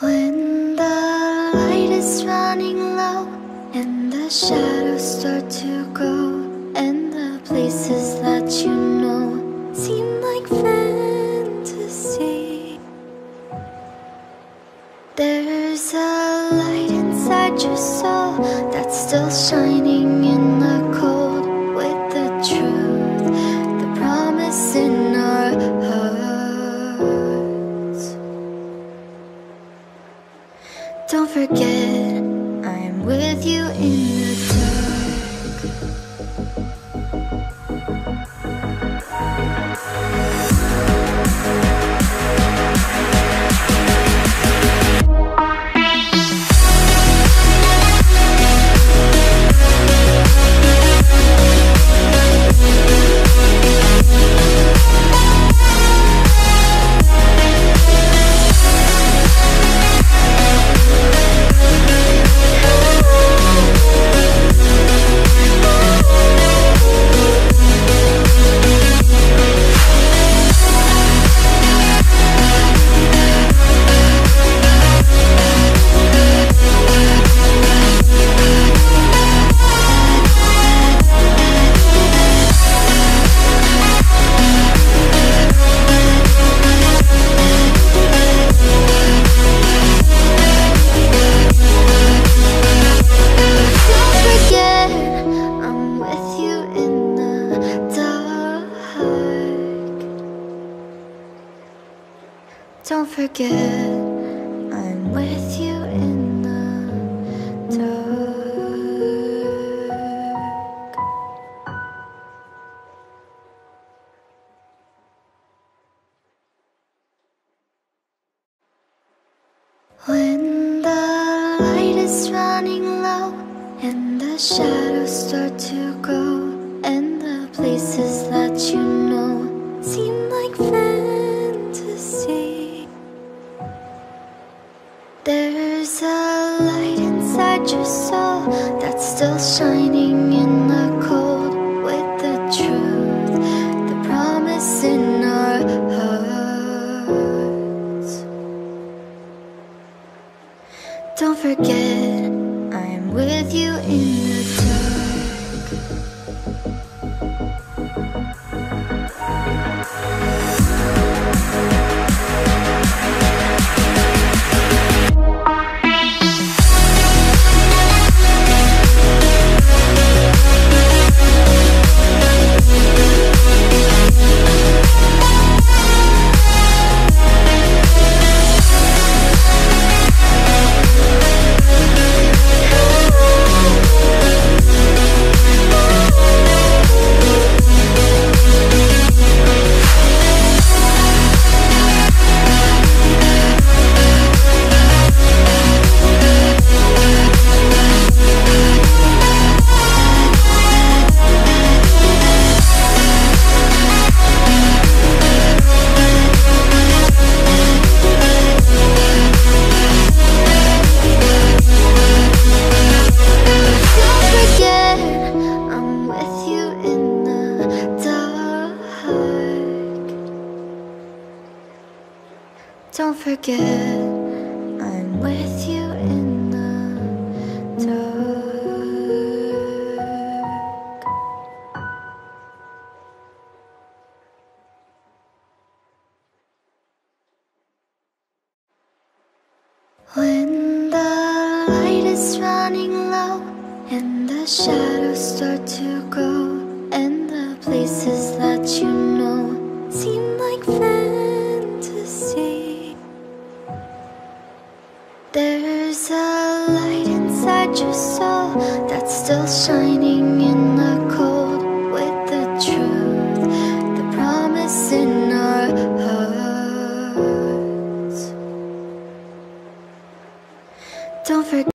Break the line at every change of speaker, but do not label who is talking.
When the light is running low and the shadows start to go, and the places that you know seem like fantasy, there's a light inside your soul that's still shining in the forget, I'm with you in Don't forget, I'm with you in the dark. When the light is running low and the shadows start to go, and the places there's a light inside your soul that's still shining in the cold with the truth, the promise in our hearts. Don't forget, Don't forget, I'm with you in the dark. When the light is running low and the shadows start to go, and the places that you know seem there's a light inside your soul that's still shining in the